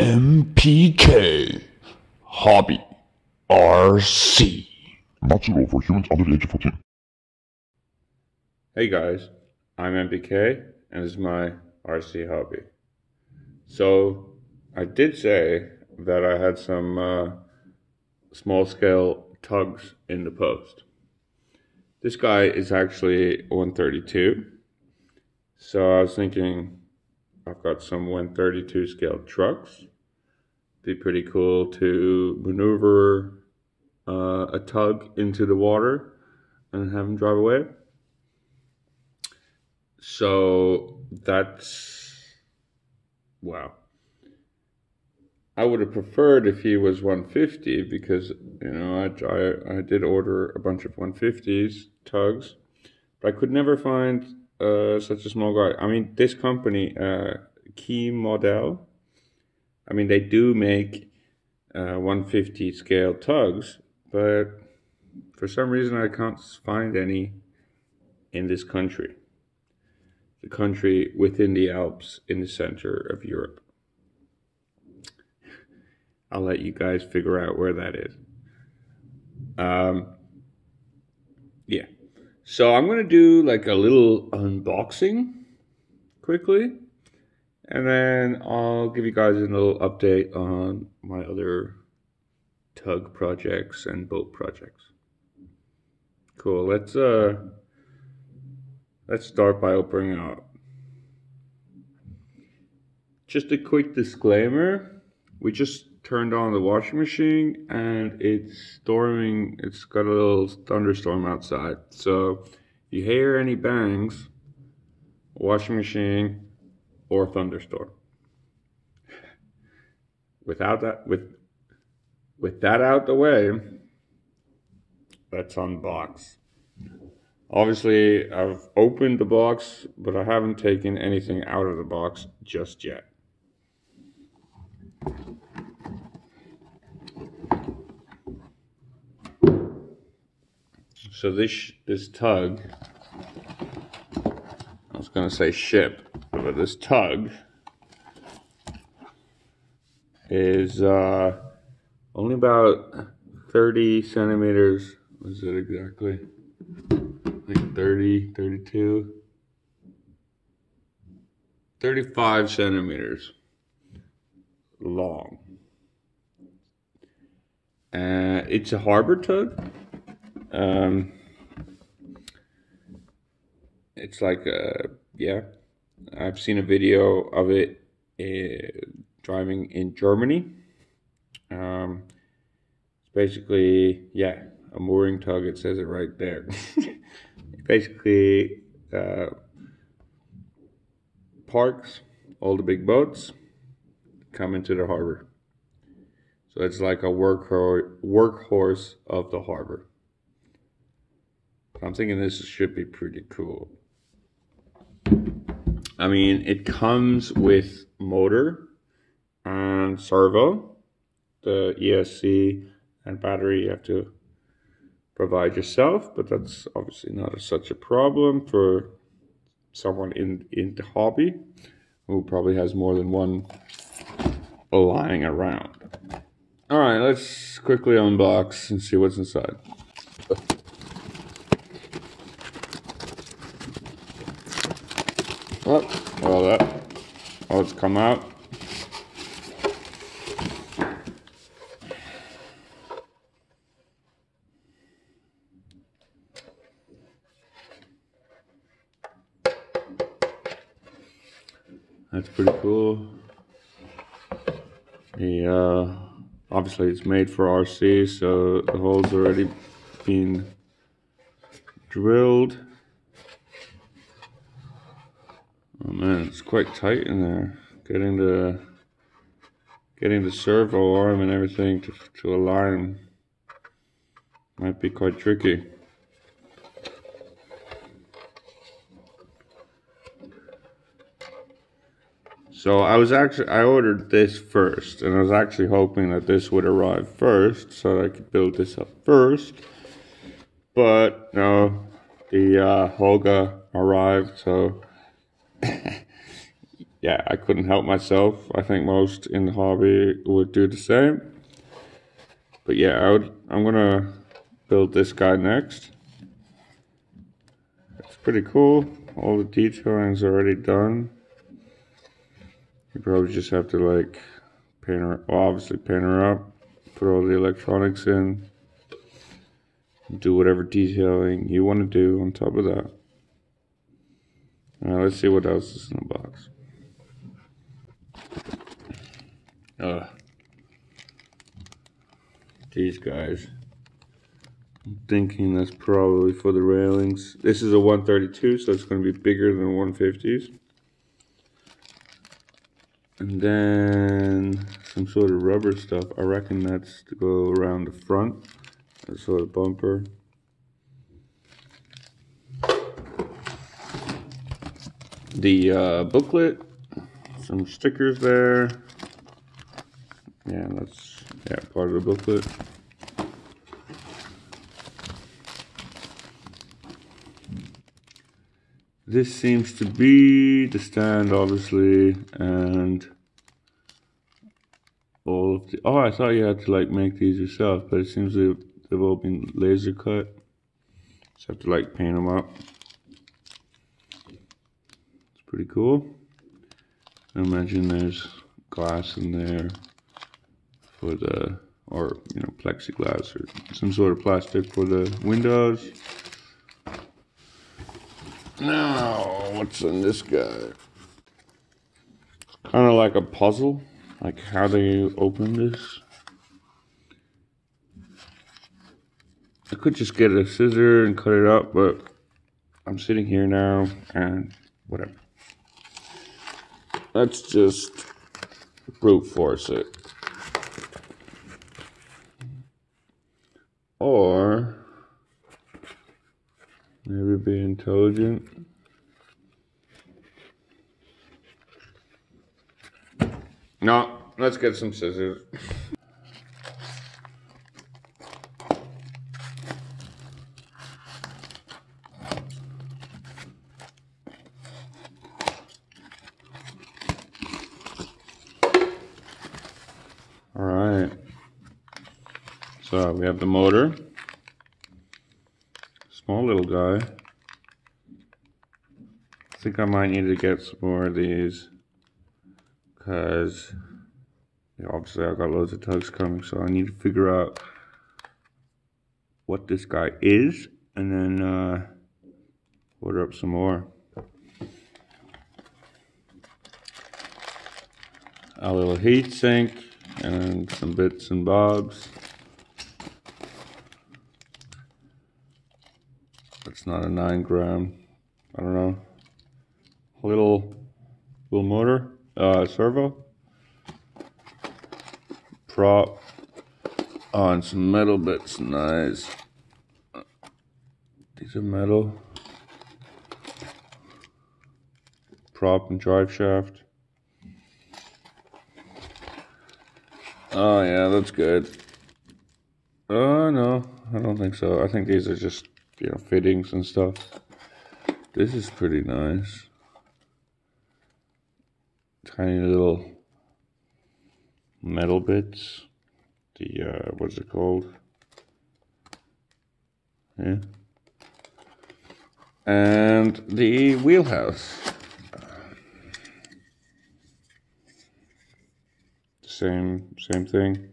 MPK Hobby RC. Not suitable for humans under the age of 14. Hey guys, I'm MPK and this is my RC hobby. So, I did say that I had some uh, small scale tugs in the post. This guy is actually 132. So I was thinking I've got some 132 scale trucks. Be pretty cool to maneuver uh, a tug into the water and have him drive away. So that's wow. I would have preferred if he was 150 because you know I, I, I did order a bunch of 150s tugs, but I could never find uh, such a small guy. I mean, this company, uh, Kymodel, I mean they do make uh, 150 scale tugs, but for some reason I can't find any in this country. The country within the Alps in the center of Europe. I'll let you guys figure out where that is. Um, yeah. So I'm going to do like a little unboxing quickly. And then I'll give you guys a little update on my other tug projects and boat projects. Cool. Let's uh let's start by opening up. Just a quick disclaimer. We just turned on the washing machine and it's storming. It's got a little thunderstorm outside. So if you hear any bangs, washing machine or thunderstorm. Without that, with with that out the way, let's unbox. Obviously, I've opened the box, but I haven't taken anything out of the box just yet. So this this tug, I was gonna say ship, but this tug is uh, only about 30 centimeters. What is it exactly? Like 30, 32, 35 centimeters long. Uh, it's a harbor tug. Um, it's like a yeah. I've seen a video of it uh, driving in Germany. Um, it's basically yeah a mooring tug. It says it right there. basically uh, parks all the big boats come into the harbor. So it's like a workhorse workhorse of the harbor. I'm thinking this should be pretty cool. I mean, it comes with motor and servo, the ESC and battery you have to provide yourself, but that's obviously not a, such a problem for someone in, in the hobby who probably has more than one lying around. All right, let's quickly unbox and see what's inside. Well that, oh it's come out. That's pretty cool. The, uh, obviously it's made for RC, so the hole's already been drilled. Oh man, it's quite tight in there. Getting the getting the servo arm and everything to, to align might be quite tricky. So I was actually I ordered this first, and I was actually hoping that this would arrive first, so that I could build this up first. But no, the uh, Hoga arrived, so yeah, I couldn't help myself. I think most in the hobby would do the same. But yeah, I would, I'm gonna build this guy next. It's pretty cool. All the detailing's already done. You probably just have to like paint her, well, obviously paint her up, put all the electronics in, do whatever detailing you want to do on top of that. Now let's see what else is in the box. Uh, these guys. I'm thinking that's probably for the railings. This is a 132, so it's going to be bigger than 150s. And then some sort of rubber stuff. I reckon that's to go around the front. A sort of bumper. The uh, booklet, some stickers there. Yeah, that's yeah part of the booklet. This seems to be the stand, obviously, and all of the. Oh, I thought you had to like make these yourself, but it seems they've, they've all been laser cut. Just have to like paint them up. Pretty cool. I imagine there's glass in there for the, or you know, plexiglass or some sort of plastic for the windows. Now, what's in this guy? Kind of like a puzzle. Like, how do you open this? I could just get a scissor and cut it up, but I'm sitting here now and whatever. Let's just brute force it. Or maybe be intelligent. No, let's get some scissors. All right. So we have the motor. Small little guy. I think I might need to get some more of these because obviously I've got loads of tugs coming, so I need to figure out what this guy is and then uh, order up some more. A little heat sink and some bits and bobs. It's not a nine gram. I don't know. Little little motor, uh, servo, prop on some metal bits. Nice. These are metal. Prop and drive shaft. Oh yeah, that's good. Oh no, I don't think so. I think these are just you know fittings and stuff. This is pretty nice. Tiny little metal bits. The uh, what's it called? Yeah. And the wheelhouse. Same same thing.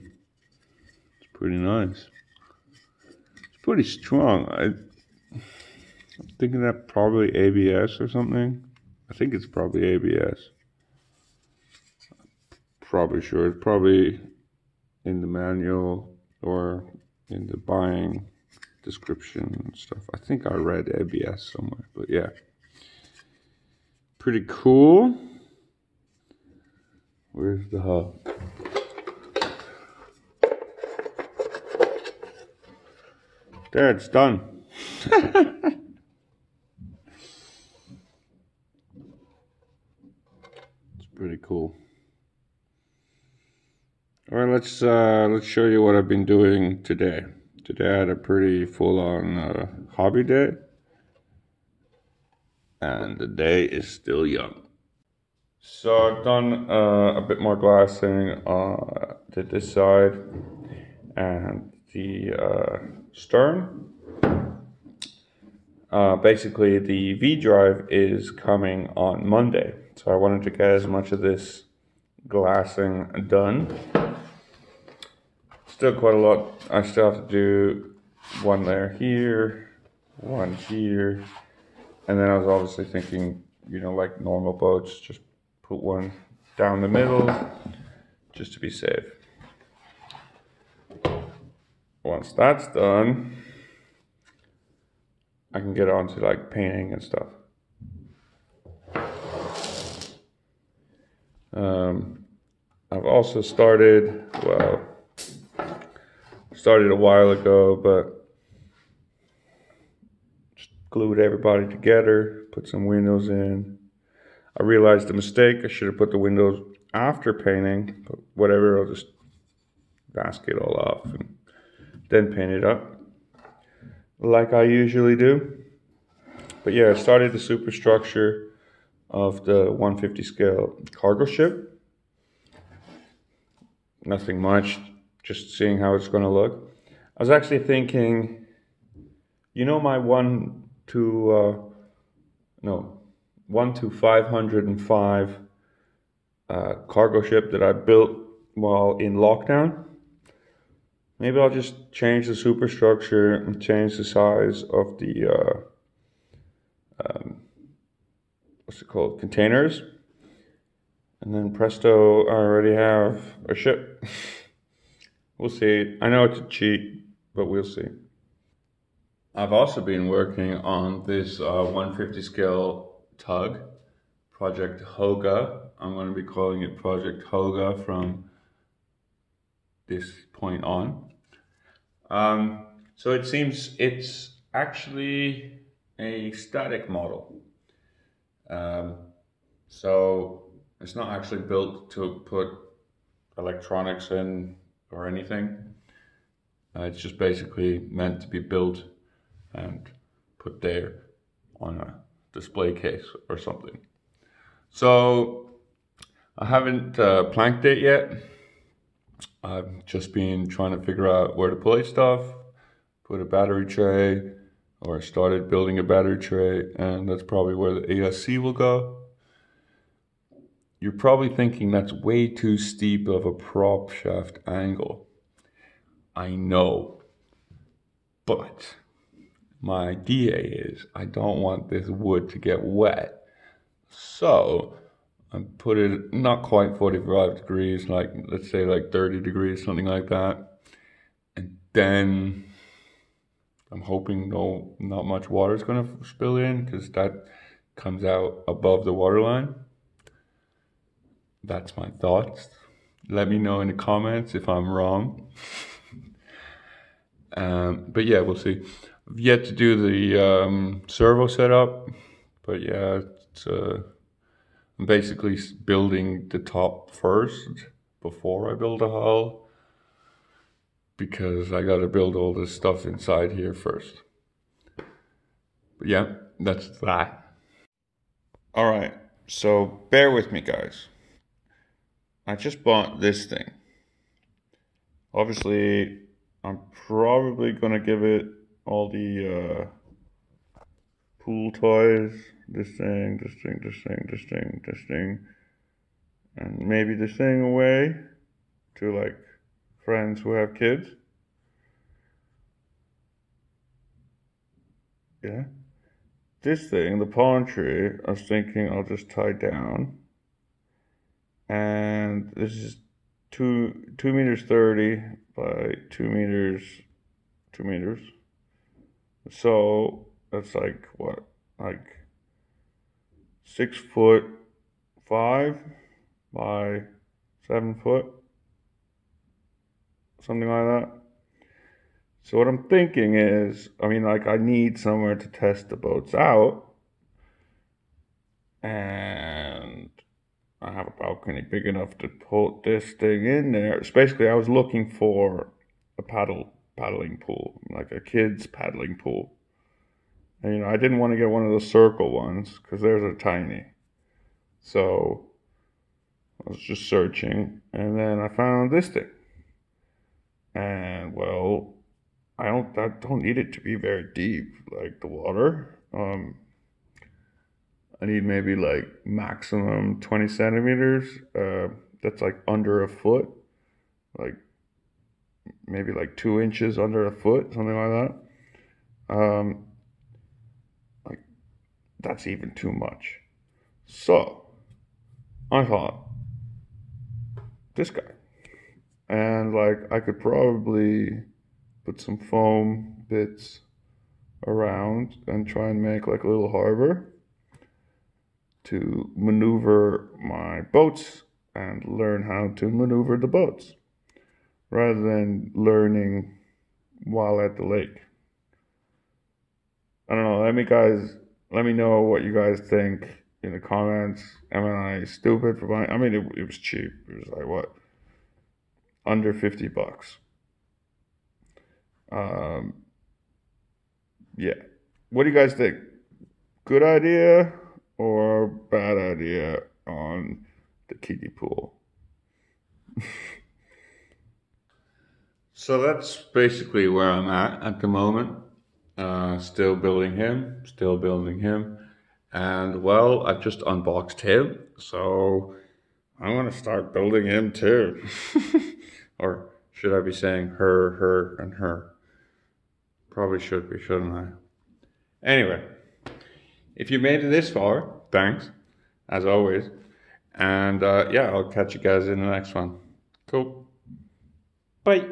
It's pretty nice. Pretty strong. I, I'm thinking that probably ABS or something. I think it's probably ABS. Probably sure. It's probably in the manual or in the buying description and stuff. I think I read ABS somewhere, but yeah. Pretty cool. Where's the hub? There, it's done. it's pretty cool. All right, let's uh, let's show you what I've been doing today. Today I had a pretty full-on uh, hobby day. and the day is still young. So I've done uh, a bit more glassing uh, to this side and the uh, stern. Uh, basically, the V drive is coming on Monday, so I wanted to get as much of this glassing done. Still quite a lot. I still have to do one layer here, one here, and then I was obviously thinking, you know, like normal boats, just put one down the middle, just to be safe. Once that's done, I can get on to like painting and stuff. Um, I've also started, well, started a while ago, but just glued everybody together, put some windows in. I realized the mistake. I should have put the windows after painting, but whatever, I'll just mask it all off and then paint it up like I usually do. But yeah, I started the superstructure of the 150 scale cargo ship nothing much, just seeing how it's going to look. I was actually thinking, you know, my one to, uh, no, one to 505 uh, cargo ship that I built while in lockdown. Maybe I'll just change the superstructure and change the size of the, uh, um, what's it called, containers and then presto, I already have a ship. we'll see. I know it's a cheat, but we'll see. I've also been working on this uh, 150 scale tug, Project Hoga. I'm going to be calling it Project Hoga from this point on. Um, so it seems it's actually a static model. Um, so it's not actually built to put electronics in or anything. Uh, it's just basically meant to be built and put there on a display case or something. So I haven't uh, planked it yet. I've just been trying to figure out where to place stuff, put a battery tray, or started building a battery tray, and that's probably where the ESC will go. You're probably thinking that's way too steep of a prop shaft angle. I know. But my idea is I don't want this wood to get wet. So I put it not quite 45 degrees, like let's say like 30 degrees, something like that. And then I'm hoping no not much water is gonna spill in because that comes out above the water line that's my thoughts. Let me know in the comments if I'm wrong. um, but yeah, we'll see. I've yet to do the um, servo setup, but yeah, it's. uh, I'm basically building the top first before I build a hull because I got to build all this stuff inside here first. But yeah, that's that. All right, so bear with me, guys. I just bought this thing. Obviously, I'm probably gonna give it all the uh, pool toys. This thing, this thing, this thing, this thing, this thing, and maybe this thing away to like friends who have kids. Yeah. This thing, the palm tree, I was thinking I'll just tie down and this is two two meters thirty by two meters two meters. So that's like what like six foot five by seven foot something like that. So what I'm thinking is, I mean, like I need somewhere to test the boats out, and I have a balcony big enough to put this thing in there. It's basically, I was looking for a paddle paddling pool, like a kid's paddling pool. And, you know, I didn't want to get one of the circle ones because theirs are tiny. So I was just searching, and then I found this thing. And well, I don't I don't need it to be very deep, like the water. Um, I need maybe like maximum 20 centimeters. Uh, that's like under a foot, like maybe like two inches under a foot, something like that. Um, that's even too much. So I thought this guy, and like I could probably put some foam bits around and try and make like a little harbor to maneuver my boats and learn how to maneuver the boats rather than learning while at the lake. I don't know. Let me guys, let me know what you guys think in the comments. Am I stupid for buying? I mean, it, it was cheap. It was like what, under fifty bucks. Um, yeah. What do you guys think? Good idea or bad idea on the kiddie pool? so that's basically where I'm at at the moment. Uh, still building him, still building him. And well, I've just unboxed him, so I'm gonna start building him too. or should I be saying her, her, and her? Probably should be, shouldn't I? Anyway, if you made it this far, thanks, as always. And uh, yeah, I'll catch you guys in the next one. Cool. Bye.